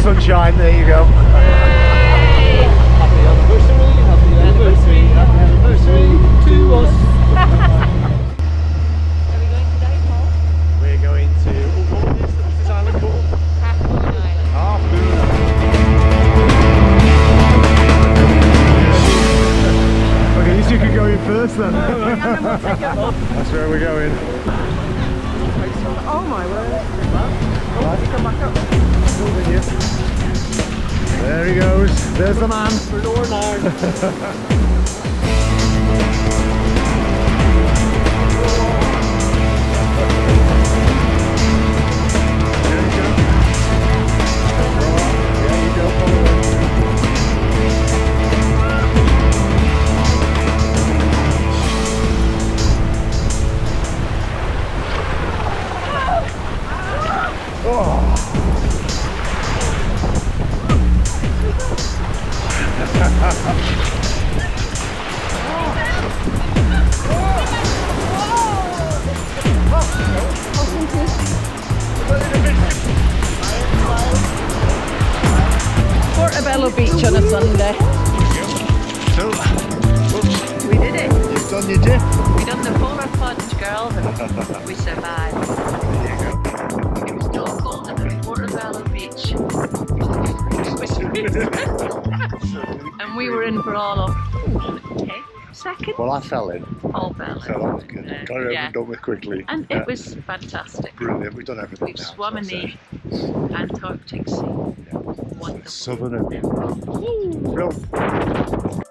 sunshine. There you go. Happy anniversary, happy anniversary, happy anniversary to us. Are we going today, Paul? We're going to. Oh, what is this? What's this island called? Half Moon Island. Half Moon. Okay, at least you could go in first then. That's where we're going. Oh my word. Oh come back up. There he goes. There's the man. Portobello Beach on a Sunday. So, oops, We did it. you've done your dip. We done the polar plunge, girls, and we survived. and we were in for all of okay, second. Well, I fell in, All Bella. so that was good. Yeah. Got it Yeah. over done with quickly. And Yeah. it was fantastic. brilliant. We've done everything We've now. swum in the. Antarctic Sea. Wonderful. Southern Ocean. Brilliant.